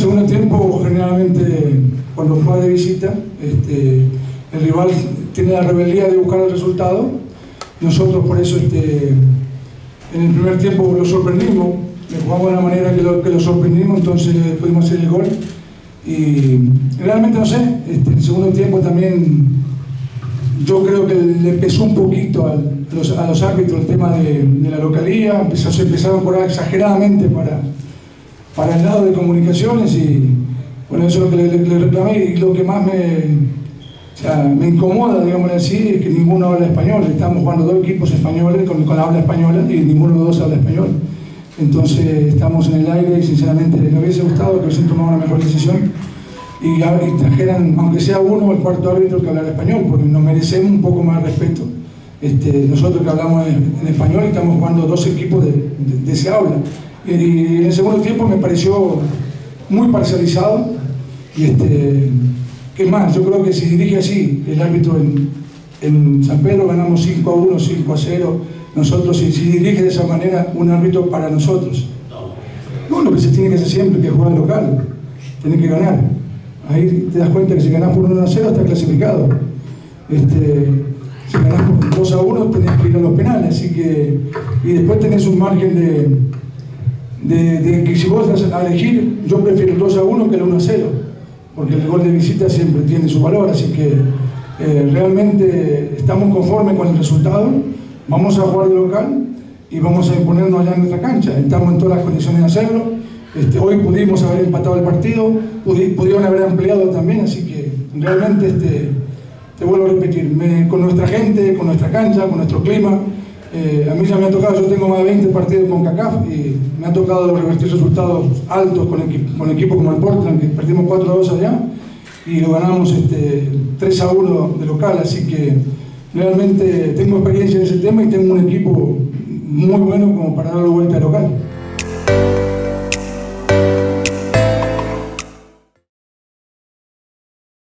segundo tiempo, generalmente, cuando juega de visita, este, el rival tiene la rebeldía de buscar el resultado. Nosotros por eso este, en el primer tiempo lo sorprendimos, le jugamos de una manera que lo, sorprendimos, entonces pudimos hacer el gol. Y realmente no sé, este, en el segundo tiempo también yo creo que le pesó un poquito a los, árbitros el tema de, de la localía, empezó, se empezaron a cobrar exageradamente para, para el lado de comunicaciones y bueno, eso es lo que le, reclamé y lo que más me, sea, me incomoda, digamos así, es que ninguno habla español. Estamos jugando dos equipos españoles con, con habla española y ninguno de los dos habla español. Entonces estamos en el aire y sinceramente me hubiese gustado que hubiesen tomado una mejor decisión y, trajeran, aunque sea uno el cuarto árbitro que hablara español, porque nos merecemos un poco más de respeto. Este, nosotros que hablamos en, en español y estamos jugando dos equipos de, de, de ese habla. Y, en el segundo tiempo me pareció muy parcializado y este, ¿qué más? Yo creo que si dirige así el árbitro en, en San Pedro ganamos 5 a 1, 5 a 0 nosotros, si, si dirige de esa manera un árbitro para nosotros. No, lo que se tiene que hacer siempre, que jugar local, tiene que ganar. Ahí te das cuenta que si ganás por 1 a 0 estás clasificado. Este, si ganás por 2 a 1 tenés que ir a los penales, así que, y después tenés un margen de, de, que si vos vas a elegir, yo prefiero el 2 a 1 que el 1 a 0, porque el gol de visita siempre tiene su valor, así que eh, realmente estamos conformes con el resultado Vamos a jugar de local y vamos a imponernos allá en nuestra cancha. Estamos en todas las condiciones de hacerlo. Este, hoy pudimos haber empatado el partido, pudieron haber ampliado también, así que realmente este, te vuelvo a repetir, con nuestra gente, con nuestra cancha, con nuestro clima, eh, a mí ya me ha tocado, yo tengo más de 20 partidos con CACAF y me ha tocado revertir resultados altos con, con equipos como el Portland, que perdimos 4 a 2 allá y lo ganamos este, 3 a 1 de local, así que realmente tengo experiencia en ese tema y tengo un equipo muy bueno como para dar la vuelta local.